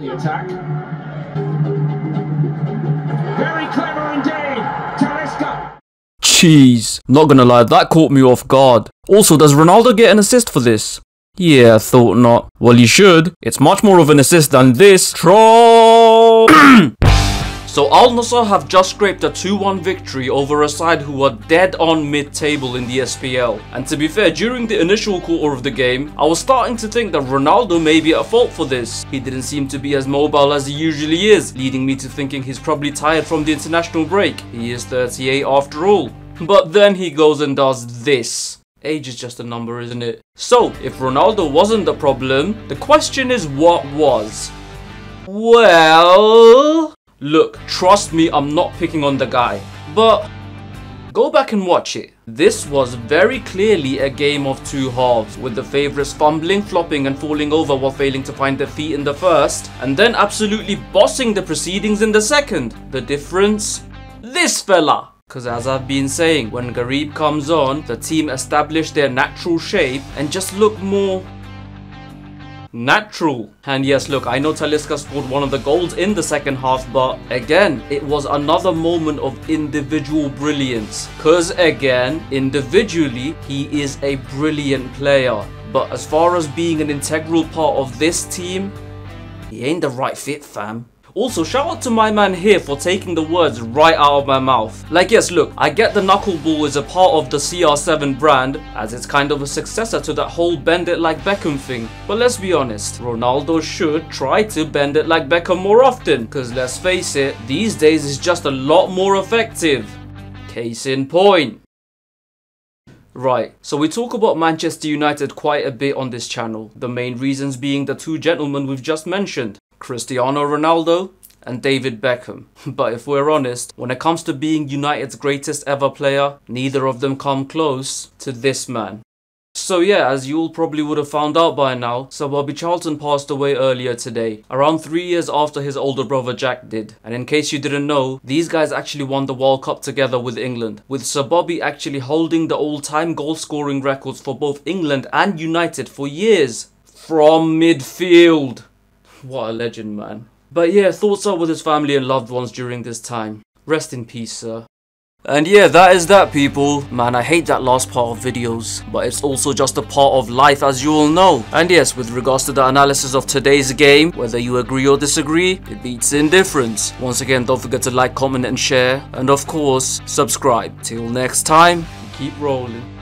The attack. Very clever indeed. Jeez, not gonna lie, that caught me off guard. Also, does Ronaldo get an assist for this? Yeah, thought not. Well, he should. It's much more of an assist than this. Troll! So Al Nassr have just scraped a 2-1 victory over a side who were dead on mid-table in the SPL. And to be fair, during the initial quarter of the game, I was starting to think that Ronaldo may be at fault for this. He didn't seem to be as mobile as he usually is, leading me to thinking he's probably tired from the international break. He is 38 after all. But then he goes and does this. Age is just a number, isn't it? So, if Ronaldo wasn't the problem, the question is what was? Well... Look, trust me, I'm not picking on the guy. But go back and watch it. This was very clearly a game of two halves, with the favourites fumbling, flopping and falling over while failing to find their feet in the first, and then absolutely bossing the proceedings in the second. The difference? This fella! Because as I've been saying, when Ghareeb comes on, the team establish their natural shape and just look more natural. And yes, look, I know Talisca scored one of the goals in the second half, but again, it was another moment of individual brilliance. Because again, individually, he is a brilliant player. But as far as being an integral part of this team, he ain't the right fit, fam. Also, shout out to my man here for taking the words right out of my mouth. Like yes, look, I get the knuckleball is a part of the CR7 brand, as it's kind of a successor to that whole bend it like Beckham thing. But let's be honest, Ronaldo should try to bend it like Beckham more often, cause let's face it, these days it's just a lot more effective. Case in point. Right, so we talk about Manchester United quite a bit on this channel, the main reasons being the two gentlemen we've just mentioned. Cristiano Ronaldo and David Beckham. But if we're honest, when it comes to being United's greatest ever player, neither of them come close to this man. So yeah, as you all probably would have found out by now, Sir Bobby Charlton passed away earlier today, around 3 years after his older brother Jack did. And in case you didn't know, these guys actually won the World Cup together with England, with Sir Bobby actually holding the all-time goal scoring records for both England and United for years. From midfield. What a legend, man. But yeah, thoughts are with his family and loved ones during this time. Rest in peace, sir. And yeah, that is that people. Man, I hate that last part of videos, but it's also just a part of life as you all know. And yes, with regards to the analysis of today's game, whether you agree or disagree, it beats indifference. Once again, don't forget to like, comment and share, and of course, subscribe. Till next time, keep rolling.